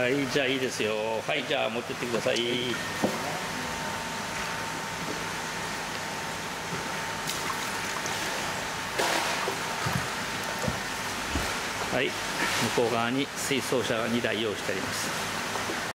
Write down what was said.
はいじゃあいいですよ。はいじゃあ持ってってください。はい向こう側に水槽車が2台用意してあります。